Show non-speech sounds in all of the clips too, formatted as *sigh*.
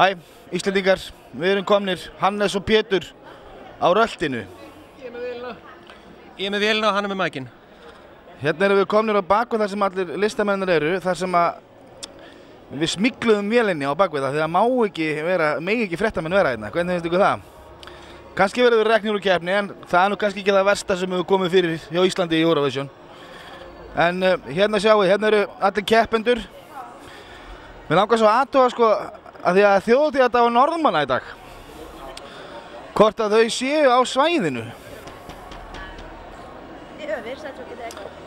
Hæ, Íslendingar, við erum komnir, Hannes og Pétur á röltinu. Ég er með vélina og hann er með mækin. Hérna erum við komnir á bakvið þar sem allir listamennir eru, þar sem að við smikluðum vélinni á bakvið það því að má ekki vera, megi ekki fréttamenn vera hérna. Hvernig finnst ykkur það? Kanski verður við reknir úr keppni en það er nú kannski ekki það versta sem hefur komið fyrir hjá Íslandi í Eurovision. En uh, hérna sjáum við, hérna eru allir keppendur. Mér langar svo aðtóa sko að því að þjóðtíð þetta á norðmanna í dag. Hvort að þau séu á svæðinu.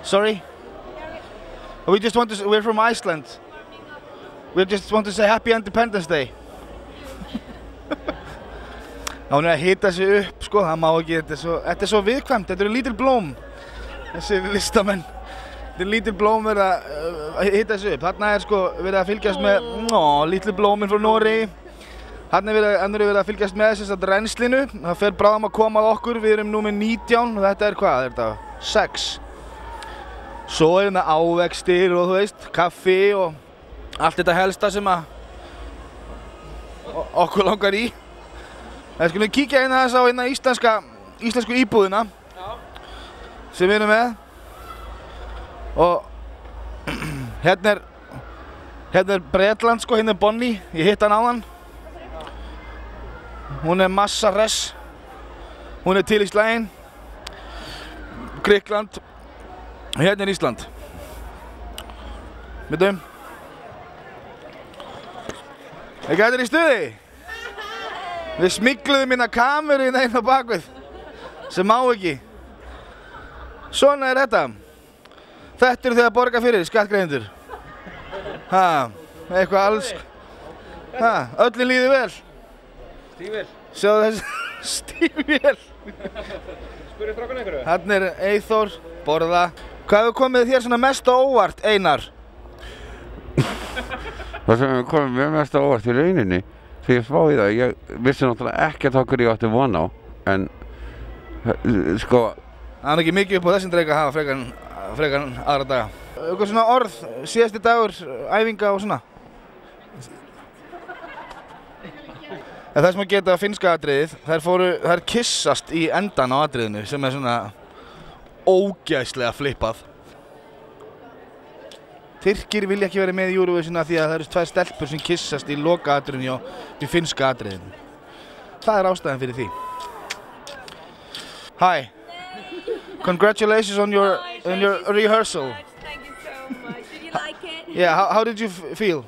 Sorry? We just want to, we're from Iceland. We just want to say happy Independence Day. *laughs* Hún er að hita sig upp, sko, það má ekki, þetta er svo, þetta er svo viðkvæmt, þetta eru lítil blóm, þessi listamenn. Þetta er lítil blóm verið að uh, hita sig upp. Þarna er sko verið að fylgjast með, ó, lítil blóminn frá Noregi. Þarna er er verið að fylgjast með þess að rennslinu. Það fer bráðum að koma að okkur, við erum nú með 19 og þetta er hvað, er þetta? 6. Svo er hérna ávextir og þú veist, kaffi og allt þetta helsta sem að okkur langar í. Það skulum við kíkja hérna þess á hérna íslenska, íslensku íbúðina sem við erum með. Og hérna er, hérna er Bretland sko, hérna er Bonnie, ég hitt hann á hann. Hún er massa res, hún er til í slægin. Gríkland, hérna er Ísland. Veitum? Ekki þetta er í stuði? Við smikluðum hérna kameru inn á bakvið sem má ekki. Svona er þetta. Þetta eru þið að borga fyrir, skattgreðendur. Ha, eitthvað alls. Ha, öllin líður vel. Stífil, Sjáðu þessi *laughs* stífél. spurðu strákan einhverju? Hann er Eithor, borða. Hvað hefur komið þér svona mest á óvart, Einar? Það sem hefur komið mér mest á óvart í rauninni þegar ég spáði það, ég vissi náttúrulega ekkert hverju ég átti von á en eh, sko, Það er ekki mikið upp á þessum dreik að hafa frekar, en- frekar en aðra daga. Eitthvað svona orð, síðasti dagur, æfinga og svona. En það sem að geta finnska atriðið, þær fóru, þær kissast í endan á atriðinu sem er svona ógæslega flippað. Tyrkir vilja ekki vera með í Eurovision því að það eru tvær stelpur sem kissast í loka atriðinu og í finnska atriðinu. Það er ástæðan fyrir því. Hi. Congratulations on your on your rehearsal. Thank you so much. Did you like it? Yeah, how, how did you f- feel?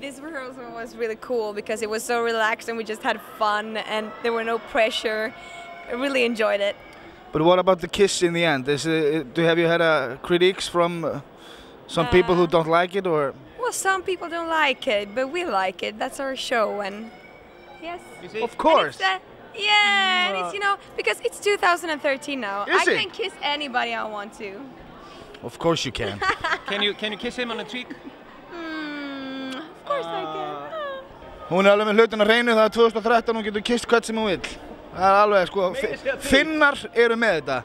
This rehearsal was really cool because it was so relaxed and we just had fun and there were no pressure. I really enjoyed it. But what about the kiss in the end? Is it, do have you had uh, critiques from uh, some people who Uh, don't like it or? Well, some people don't like it, but we like it. That's our show and yes. Of And course. it's, uh, yeah, and it's you know because it's 2013 now. Is I it? can kiss anybody I want to. Of course you can. *laughs* Can you, can you kiss him on the cheek? Mm, of course I can. hún er alveg með hlutin að reynu það er 2013 hún getur kist hvert sem hún vill. Það er alveg sko, fi- finnar eru með þetta.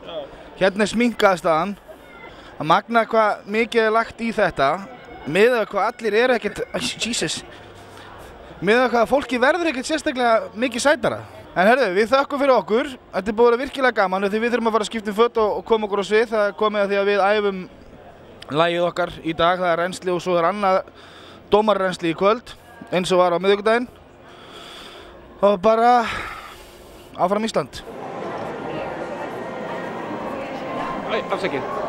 Hérna er sminkaðstaðan. Að magna hvað mikið er lagt í þetta. Miðað við hvað allir eru ekkert, Jesus. Miðað við hvað fólki verður ekkert sérstaklega mikið sætara. En herðu, við þökkum fyrir okkur. Þetta er búið að vera virkilega gaman því við þurfum að fara að skipta um fött og, koma okkur á svið. Það komið að því að við æfum lagið okkar í dag. Það er reynsli og svo er annað dómarrensli í kvöld eins og var á miðvikudaginn. Og bara áfram Ísland. Æ, afsakið.